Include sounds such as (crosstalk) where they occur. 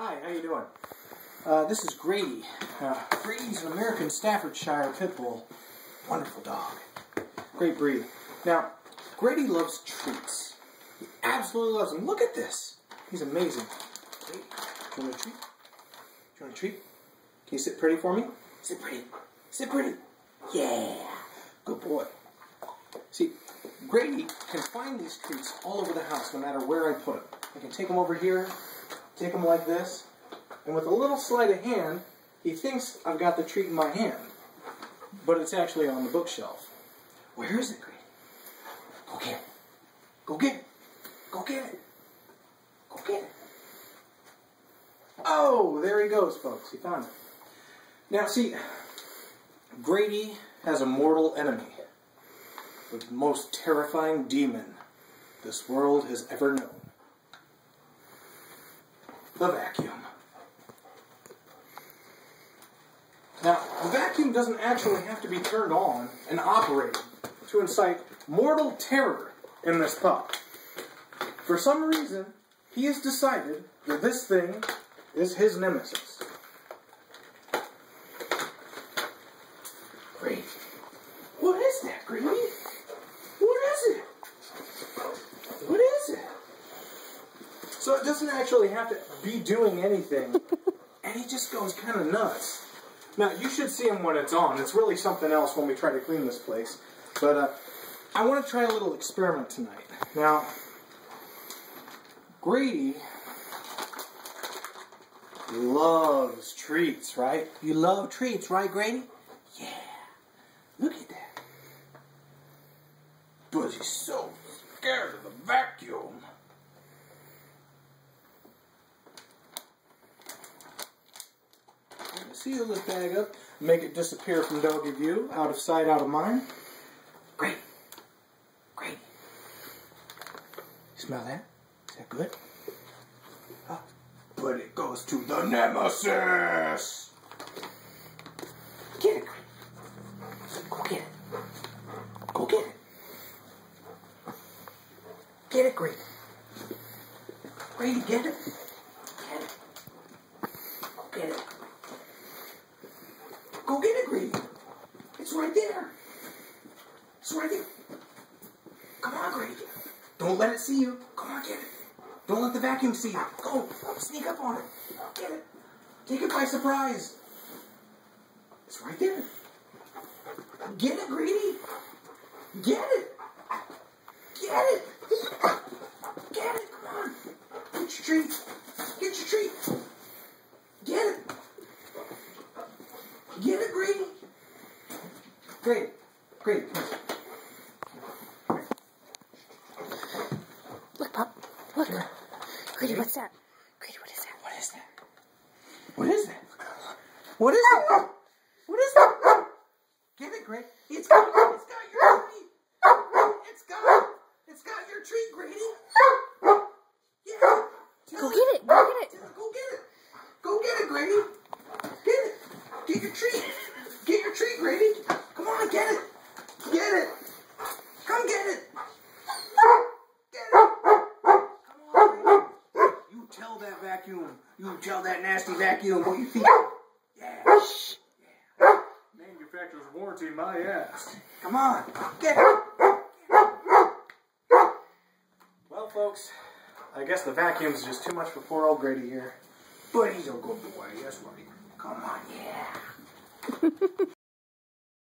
Hi, how you doing? Uh, this is Gradey. Uh, Gradey's an American Staffordshire Pit Bull. Wonderful dog. Great breed. Now, Gradey loves treats. He absolutely loves them. Look at this. He's amazing. Gradey, do you want a treat? Do you want a treat? Can you sit pretty for me? Sit pretty. Sit pretty. Yeah. Good boy. See, Gradey can find these treats all over the house, no matter where I put them. I can take them over here, take them like this, and with a little sleight of hand, he thinks I've got the treat in my hand, but it's actually on the bookshelf. Where is it, Gradey? Go get it. Go get it. Go get it. Go get it. Oh, there he goes, folks. He found it. Now, see, Gradey has a mortal enemy, the most terrifying demon this world has ever known the vacuum. Now, the vacuum doesn't actually have to be turned on and operated to incite mortal terror in this pup. For some reason, he has decided that this thing is his nemesis. Great. What is that, Gradey? What is it? What is it? So it doesn't actually have to be doing anything, (laughs) and he just goes kind of nuts. Now, you should see him when it's on. It's really something else when we try to clean this place. But uh, I want to try a little experiment tonight. Now, Gradey loves treats, right? You love treats, right, Gradey? Yeah. Look at that. But he's so scared of the vacuum. Seal this bag up, make it disappear from doggy view, out of sight, out of mind. Great. Great. Smell that? Is that good? Huh? But it goes to the nemesis! Get it, Go get it. Go get it. Get it, Gradey. Gradey, get it. Get it. Get it. Go get it, Gradey. It's right there. It's right there. Come on, Gradey. Don't let it see you. Come on, get it. Don't let the vacuum see you. Go. Sneak up on it. Get it. Take it by surprise. It's right there. Get it, Gradey. Get it. Get it. Get it. Come on. Get your treat. Get your treat. Get it. Gradey. Great. Great. Look, Pop. Look. Gradey, what's that? Gradey, what is that? What is that? What is that? What is that? What is that? Get it, Gradey. It's got, it's got your treat. It's got, it's got your treat, Gradey. Yeah. Go get it. Go get it. Go get it. Go get it, Gradey. Get it. Get your treat. Get your Gradey. Come on, get it. Get it. Come get it. Get it. Come on, Gradey. You tell that vacuum. You tell that nasty vacuum what you think. Yeah. yeah. Manufacturer's warranty my ass. Come on. Get it. Well, folks, I guess the vacuum's just too much for poor old Gradey here. But he's a good boy, that's right. Come on, yeah. (laughs)